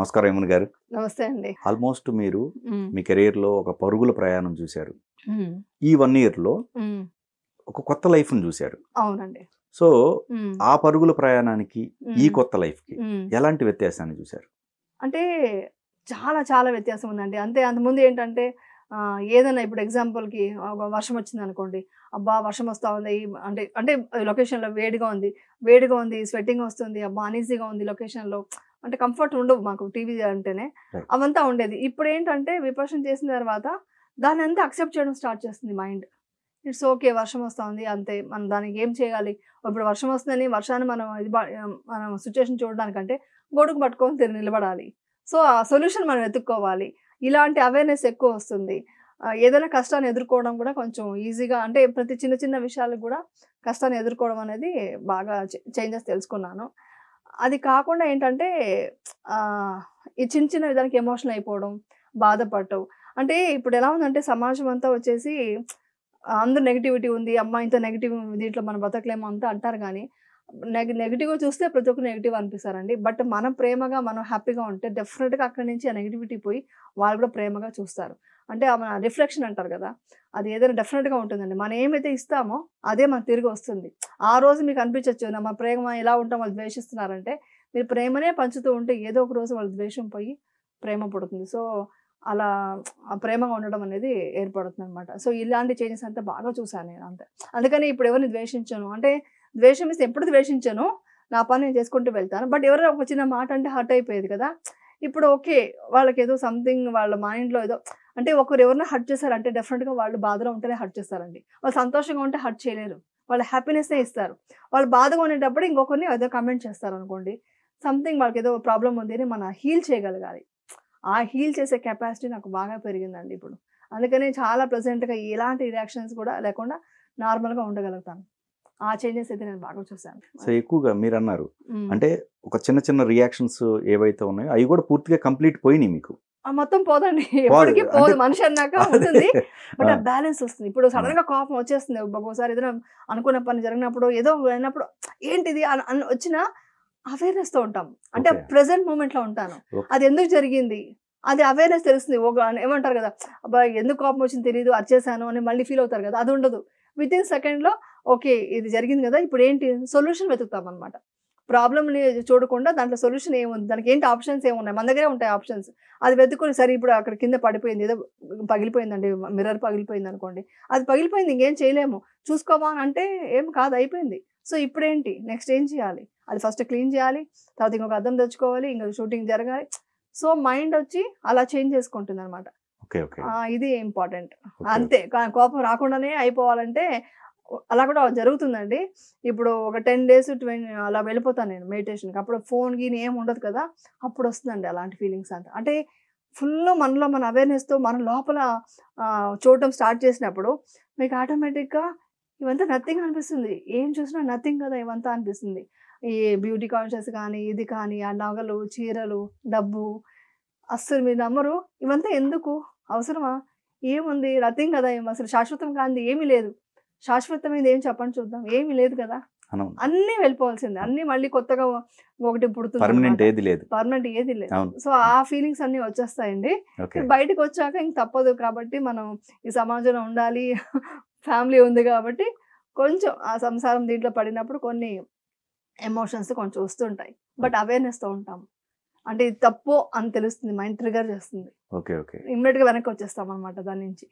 నమస్కారం యమున్ గారు? నమస్తే అండి. ఆల్మోస్ట్ మీరు మీ కెరీర్లో ఒక పరుగుల ప్రయాణం చూశారు. ఈ వన్ ఇయర్లో ఉమ్, ఒక కొత్త లైఫ్ని చూశారు. అవునండి. సో ఆ పరుగుల ప్రయాణానికి ఈ కొత్త లైఫ్కి ఉమ్. ఎలాంటి వ్యత్యాసాన్ని చూశారు? అంటే చాలా చాలా వ్యత్యాసం ఉందండి. అంతే అంతకుముందు ఏంటంటే ఏదైనా ఇప్పుడు ఎగ్జాంపుల్కి వర్షం వచ్చింది అనుకోండి. అబ్బా వర్షం వస్తూ ఉంది. అంటే అంటే లొకేషన్లో వేడిగా ఉంది. వేడిగా ఉంది స్వెట్టింగ్ వస్తుంది. అబ్బా అనీజీగా ఉంది లొకేషన్లో. అంటే కంఫర్ట్ ఉండవు మాకు టీవీ అంటేనే. అవంతా ఉండేది. ఇప్పుడు ఏంటంటే విపర్శన చేసిన తర్వాత దాన్ని అంతా అక్సెప్ట్ చేయడం స్టార్ట్ చేస్తుంది మైండ్ ఇట్స్ ఓకే వర్షం వస్తుంది అంతే. మనం దానికి ఏం చేయాలి? ఇప్పుడు వర్షం వస్తుందని వర్షాన్ని మనం ఇది మనం సిచ్యువేషన్ చూడడానికంటే గొడుగు పట్టుకొని తిరిగి నిలబడాలి. సో ఆ సొల్యూషన్ మనం వెతుక్కోవాలి. ఇలాంటి అవేర్నెస్ ఎక్కువ వస్తుంది. ఏదైనా కష్టాన్ని ఎదుర్కోవడం కూడా కొంచెం ఈజీగా అంటే ప్రతి చిన్న చిన్న విషయాలకు కూడా కష్టాన్ని ఎదుర్కోవడం అనేది బాగా చేంజెస్ తెలుసుకున్నాను. అది కాకుండా ఏంటంటే ఈ చిన్న చిన్న విధానికి ఎమోషనల్ అయిపోవడం బాధపడటం. అంటే ఇప్పుడు ఎలా ఉందంటే సమాజం అంతా వచ్చేసి అందరు అందరూ నెగిటివిటీ ఉంది అమ్మ ఇంత నెగిటివ్ దీంట్లో మనం బ్రతకలేము అంతా అంటారు కానీ నెగ నెగిటివ్గా చూస్తే ప్రతి ఒక్కరు నెగిటివ్ అనిపిస్తారండి. బట్ మనం ప్రేమగా మనం హ్యాపీగా ఉంటే డెఫినెట్గా అక్కడి నుంచి ఆ నెగిటివిటీ పోయి వాళ్ళు కూడా ప్రేమగా చూస్తారు. అంటే ఆ మన రిఫ్లెక్షన్ అంటారు కదా అది ఏదైనా డెఫినెట్గా ఉంటుందండి. మనం ఏమైతే ఇస్తామో అదే మనకు తిరిగి వస్తుంది. ఆ రోజు మీకు అనిపించవచ్చు మన ప్రేమ ఎలా ఉంటాం వాళ్ళు ద్వేషిస్తున్నారంటే మీరు ప్రేమనే పంచుతూ ఉంటే ఏదో ఒక రోజు వాళ్ళ ద్వేషం పోయి ప్రేమ పుడుతుంది. సో అలా ఆ ప్రేమగా ఉండడం అనేది ఏర్పడుతుంది అనమాట సో ఇలాంటి చేంజెస్ అంతా బాగా చూసాను నేను అంతే. అందుకని ఇప్పుడు ఎవరిని ద్వేషించను. అంటే ద్వేషం ఇస్తే ఎప్పుడు ద్వేషించను. నా పని నేను చేసుకుంటూ వెళ్తాను. బట్ ఎవరైనా ఒక చిన్న మాట అంటే హర్ట్ అయిపోయేది కదా. ఇప్పుడు ఓకే వాళ్ళకి ఏదో సంథింగ్ వాళ్ళ మైండ్లో ఏదో అంటే ఒకరు ఎవరైనా హర్ట్ చేశారంటే డెఫినెట్గా వాళ్ళు బాధలో ఉంటేనే హర్ట్ చేస్తారండి. వాళ్ళు సంతోషంగా ఉంటే హర్ట్ చేయలేరు. వాళ్ళ హ్యాపీనెస్నే ఇస్తారు. వాళ్ళు బాధగా ఉండేటప్పుడు ఇంకొకరిని ఏదో కమెంట్ చేస్తారు అనుకోండి. సంథింగ్ వాళ్ళకి ఏదో ప్రాబ్లం ఉంది అని మనం హీల్ చేయగలగాలి. ఆ హీల్ చేసే కెపాసిటీ నాకు బాగా పెరిగిందండి ఇప్పుడు. అందుకని చాలా ప్రజెంట్గా ఎలాంటి రియాక్షన్స్ కూడా లేకుండా నార్మల్గా ఉండగలుగుతాను. ఆ చేంజెస్ అయితే నేను బాగా చూసాను సో ఎక్కువగా మీరు అన్నారు. అంటే ఒక చిన్న చిన్న రియాక్షన్స్ ఏవైతే ఉన్నాయో అవి కూడా పూర్తిగా కంప్లీట్ పోయినాయి మీకు? మొత్తం పోదండి. ఎప్పటికీ పోదు. మనిషి అన్నాక ఉంటుంది బట్ ఆ. బ్యాలెన్స్ వస్తుంది. ఇప్పుడు సడన్గా కోపం వచ్చేస్తుంది. ఒక్కోసారి ఏదైనా అనుకున్న పని జరిగినప్పుడు ఏదో అయినప్పుడు ఏంటిది అని వచ్చిన అవేర్నెస్తో ఉంటాం. అంటే. ప్రెసెంట్ మూమెంట్లో ఉంటాను. అది ఎందుకు జరిగింది? అది అవేర్నెస్ తెలుస్తుంది. ఒక ఏమంటారు కదా అబ్బా ఎందుకు కోపం వచ్చింది తెలియదు అరిచేసాను అని మళ్ళీ ఫీల్ అవుతారు కదా అది ఉండదు. విత్ ఇన్ సెకండ్లో ఓకే ఇది జరిగింది కదా ఇప్పుడు ఏంటి? సొల్యూషన్ వెతుకుతాం అనమాట ప్రాబ్లమ్ని చూడకుండా దాంట్లో సొల్యూషన్ ఏముంది? దానికి ఏంటి ఆప్షన్స్ ఏమున్నాయి? మన దగ్గరే ఉంటాయి ఆప్షన్స్. అది వెతుకుని సరే ఇప్పుడు అక్కడ కింద పడిపోయింది ఏదో పగిలిపోయిందండి మిర్రర్ పగిలిపోయింది అనుకోండి. అది పగిలిపోయింది ఇంకేం చేయలేము. చూసుకోమా అని అంటే ఏం కాదు అయిపోయింది. సో ఇప్పుడేంటి? నెక్స్ట్ ఏం చేయాలి? అది ఫస్ట్ క్లీన్ చేయాలి తర్వాత ఇంకొక అద్దం తెచ్చుకోవాలి ఇంకా షూటింగ్ జరగాలి. సో మైండ్ వచ్చి అలా చేంజ్ చేసుకుంటుంది అనమాట ఇది ఇంపార్టెంట్. అంతే. కోపం రాకుండానే అయిపోవాలంటే అలా కూడా జరుగుతుందండి. ఇప్పుడు ఒక టెన్ డేస్ ట్వంటీ అలా వెళ్ళిపోతాను నేను మెడిటేషన్కి. అప్పుడు ఫోన్ గీని ఏం ఉండదు కదా అప్పుడు వస్తుందండి అలాంటి ఫీలింగ్స్ అంతా. అంటే ఫుల్ మనలో మన అవేర్నెస్తో మన లోపల చూడటం స్టార్ట్ చేసినప్పుడు మీకు ఆటోమేటిక్గా ఇవంతా నథింగ్ అనిపిస్తుంది. ఏం చూసినా నథింగ్ కదా ఇవంతా అనిపిస్తుంది. ఈ బ్యూటీ కాన్షియస్ కానీ ఇది కానీ ఆ నగలు చీరలు డబ్బు అస్సలు మీరు నమ్మరు. ఇవంతా ఎందుకు? అవసరమా? ఏముంది? నథింగ్ కదా ఏం? అసలు శాశ్వతం కాంది ఏమీ లేదు. శాశ్వతమైనది ఏం చెప్పండి చూద్దాం. ఏమీ లేదు కదా. అన్నీ వెళ్ళిపోవాల్సిందే. అన్నీ మళ్ళీ కొత్తగా ఒకటి పుడుతుంది పర్మనెంట్ ఏది లేదు. పర్మనెంట్ ఏది లేదు. సో ఆ ఫీలింగ్స్ అన్నీ వచ్చేస్తాయండి. బయటకు వచ్చాక ఇంక తప్పదు కాబట్టి మనం ఈ సమాజంలో ఉండాలి. ఫ్యామిలీ ఉంది కాబట్టి కొంచెం ఆ సంసారం దీంట్లో పడినప్పుడు కొన్ని ఎమోషన్స్ కొంచెం వస్తుంటాయి. బట్ అవేర్నెస్తో ఉంటాం అంటే ఇది తప్పు అని తెలుస్తుంది. మైండ్ ట్రిగర్ చేస్తుంది. Okay okay. ఇమ్మీడియట్గా వెనక్కి వచ్చేస్తాం అనమాట దాని నుంచి.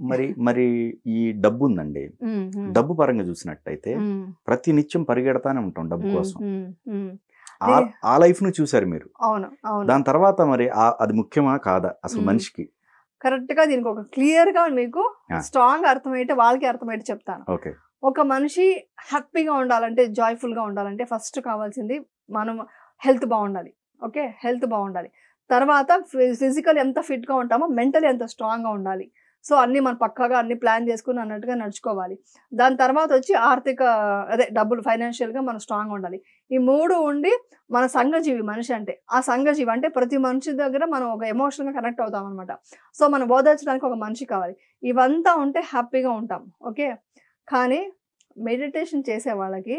మరి మరి ఈ డబ్బు ఉందండి డబ్బు పరంగా చూసినట్టయితే ప్రతి నిత్యం పరిగెడతానే ఉంటాం డబ్బు కోసం. ఆ- లైఫ్ను చూసారు మీరు. అవును అవును. దాని తర్వాత మరి అది ముఖ్యమా కాదా అసలు. మనిషికి? కరెక్ట్గా దీనికి ఒక క్లియర్గా మీకు. స్ట్రాంగ్ అర్థమైతే వాళ్ళకి అర్థమైతే చెప్తాను. ఓకే. ఒక మనిషి హ్యాపీగా ఉండాలంటే జాయ్ఫుల్గా ఉండాలంటే ఫస్ట్ కావాల్సింది మనం హెల్త్ బాగుండాలి. ఓకే? హెల్త్ బాగుండాలి. తర్వాత ఫిజికల్ ఎంత fit గా ఉంటామో మెంటల్ ఎంత strong గా ఉండాలి. సో అన్నీ మనం పక్కాగా అన్ని ప్లాన్ చేసుకుని అన్నట్టుగా నడుచుకోవాలి. దాని తర్వాత వచ్చి ఆర్థిక అదే డబ్బులు ఫైనాన్షియల్గా మనం స్ట్రాంగ్ ఉండాలి. ఈ మూడు ఉండి మన సంఘజీవి మనిషి అంటే ఆ సంఘజీవి అంటే ప్రతి మనిషి దగ్గర మనం ఒక ఎమోషనల్గా కనెక్ట్ అవుతాం అనమాట సో మనం ఓదార్చడానికి ఒక మనిషి కావాలి. ఇవంతా ఉంటే హ్యాపీగా ఉంటాం ఓకే? కానీ మెడిటేషన్ చేసే వాళ్ళకి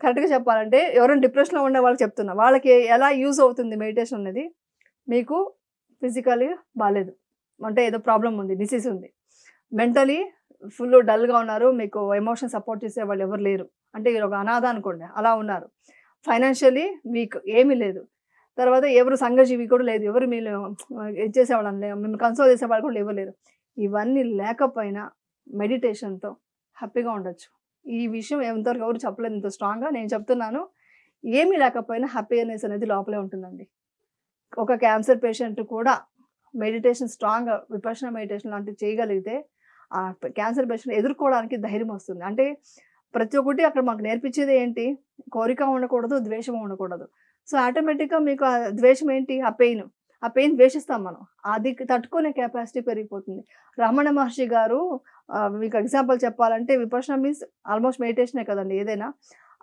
కరెక్ట్గా చెప్పాలంటే ఎవరైనా డిప్రెషన్లో ఉండే వాళ్ళకి చెప్తున్నా వాళ్ళకి ఎలా యూజ్ అవుతుంది మెడిటేషన్ అనేది మీకు ఫిజికల్గా బాగాలేదు అంటే ఏదో ప్రాబ్లం ఉంది డిసీజ్ ఉంది. మెంటలీ ఫుల్ డల్గా ఉన్నారు మీకు ఎమోషన్ సపోర్ట్ చేసే వాళ్ళు ఎవరు లేరు. అంటే మీరు ఒక అనాథ అనుకోండి అలా ఉన్నారు. ఫైనాన్షియలీ వీక్ ఏమీ లేదు. తర్వాత ఎవరు సంఘజీవి కూడా లేదు ఎవరు మీరు ఇది చేసేవాళ్ళని లేదు మేము కన్సోల్ చేసేవాళ్ళు కూడా ఎవరు లేరు. ఇవన్నీ లేకపోయినా మెడిటేషన్తో హ్యాపీగా ఉండొచ్చు. ఈ విషయం ఎంతవరకు ఎవరు చెప్పలేదు ఇంత స్ట్రాంగ్గా నేను చెప్తున్నాను. ఏమీ లేకపోయినా హ్యాపీనెస్ అనేది లోపలే ఉంటుందండి. ఒక క్యాన్సర్ పేషెంట్ కూడా మెడిటేషన్ స్ట్రాంగ్ విపర్శన మెడిటేషన్ లాంటివి చేయగలిగితే ఆ క్యాన్సర్ పేషెంట్ ఎదుర్కోవడానికి ధైర్యం వస్తుంది. అంటే ప్రతి ఒక్కటి అక్కడ మాకు నేర్పించేది ఏంటి? కోరిక ఉండకూడదు ద్వేషం ఉండకూడదు. సో ఆటోమేటిక్గా మీకు ఆ ద్వేషం ఏంటి? ఆ పెయిన్. ఆ పెయిన్ ద్వేషిస్తాం మనం. అది తట్టుకునే కెపాసిటీ పెరిగిపోతుంది. రమణ మహర్షి గారు మీకు ఎగ్జాంపుల్ చెప్పాలంటే విపర్శన మీన్స్ ఆల్మోస్ట్ మెడిటేషనే కదండి ఏదైనా.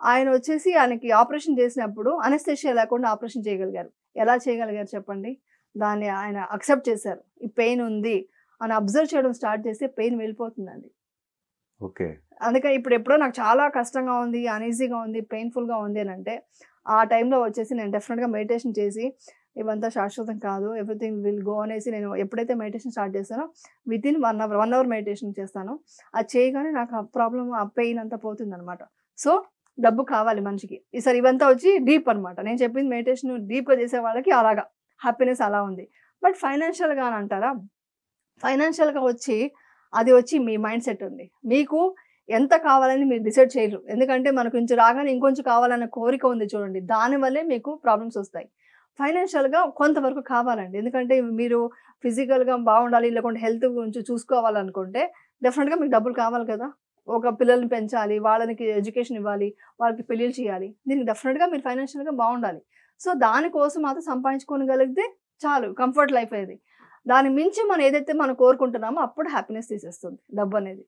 ఆయన వచ్చేసి ఆయనకి ఆపరేషన్ చేసినప్పుడు అనస్థేషియా లేకుండా ఆపరేషన్ చేయగలిగారు. ఎలా చేయగలిగారు చెప్పండి? దాన్ని ఆయన అక్సెప్ట్ చేశారు. ఈ పెయిన్ ఉంది అని అబ్జర్వ్ చేయడం స్టార్ట్ చేస్తే పెయిన్ వెళ్ళిపోతుందండి. ఓకే. అందుకే ఇప్పుడు ఎప్పుడో నాకు చాలా కష్టంగా ఉంది అనీజీగా ఉంది పెయిన్ఫుల్గా ఉంది అని అంటే ఆ టైంలో వచ్చేసి నేను డెఫినెట్గా మెడిటేషన్ చేసి ఇవంతా శాశ్వతం కాదు ఎవ్రీథింగ్ విల్ గో అనేసి నేను ఎప్పుడైతే మెడిటేషన్ స్టార్ట్ చేస్తానో within one hour one hour meditation చేస్తాను. అది చేయగానే నాకు ఆ ప్రాబ్లమ్ ఆ పెయిన్ అంతా పోతుంది అనమాట సో డబ్బు కావాలి మనిషికి. ఈసారి ఇవంతా వచ్చి డీప్ అనమాట నేను చెప్పింది మెడిటేషన్ డీప్గా చేసే వాళ్ళకి అలాగా. హ్యాపీనెస్ అలా ఉంది. బట్ ఫైనాన్షియల్గా అని అంటారా? ఫైనాన్షియల్గా వచ్చి అది వచ్చి మీ మైండ్ సెట్ ఉంది. మీకు ఎంత కావాలని మీరు డిసైడ్ చేయరు. ఎందుకంటే మనకు కొంచెం రాగానే ఇంకొంచెం కావాలన్న కోరిక ఉంది చూడండి. దానివల్లే మీకు ప్రాబ్లమ్స్ వస్తాయి. ఫైనాన్షియల్గా కొంతవరకు కావాలండి. ఎందుకంటే మీరు ఫిజికల్గా బాగుండాలి లేకుంటే హెల్త్ గురించి చూసుకోవాలనుకుంటే డెఫినెట్గా మీకు డబ్బులు కావాలి కదా. ఒక పిల్లల్ని పెంచాలి వాళ్ళకి ఎడ్యుకేషన్ ఇవ్వాలి వాళ్ళకి పెళ్ళిళ్ళు చేయాలి. దీనికి డెఫినెట్గా మీరు ఫైనాన్షియల్గా బాగుండాలి. సో దానికోసం మాత్రం సంపాదించుకోగలిగితే చాలు కంఫర్ట్ లైఫ్ అనేది దాని మించి మనం ఏదైతే మనం కోరుకుంటున్నామో అప్పుడు హ్యాపీనెస్ తీసేస్తుంది డబ్బు అనేది.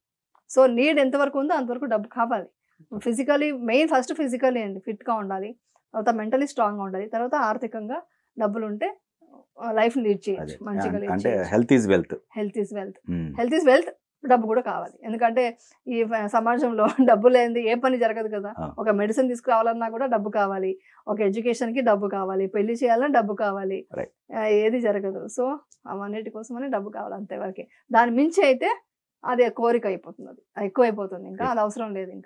సో నీడ్ ఎంతవరకు ఉందో అంతవరకు డబ్బు కావాలి. ఫిజికలీ మెయిన్ ఫస్ట్ ఫిజికలీ అండి ఫిట్గా ఉండాలి. తర్వాత మెంటలీ స్ట్రాంగ్గా ఉండాలి. తర్వాత ఆర్థికంగా డబ్బులు ఉంటే లైఫ్ లీడ్ చేయొచ్చు మంచిగా అంటే health is wealth health is wealth health is wealth డబ్బు కూడా కావాలి. ఎందుకంటే ఈ సమాజంలో డబ్బు లేనిది ఏ పని జరగదు కదా. ఒక మెడిసిన్ తీసుకురావాలన్నా కూడా డబ్బు కావాలి. ఒక ఎడ్యుకేషన్కి డబ్బు కావాలి. పెళ్ళి చేయాలన్నా డబ్బు కావాలి. ఏది జరగదు. సో అవన్నిటి కోసమనే డబ్బు కావాలి అంతవరకే దాని మించి అయితే అది కోరిక అయిపోతుంది అది ఎక్కువ అయిపోతుంది ఇంకా అది అవసరం లేదు ఇంకా.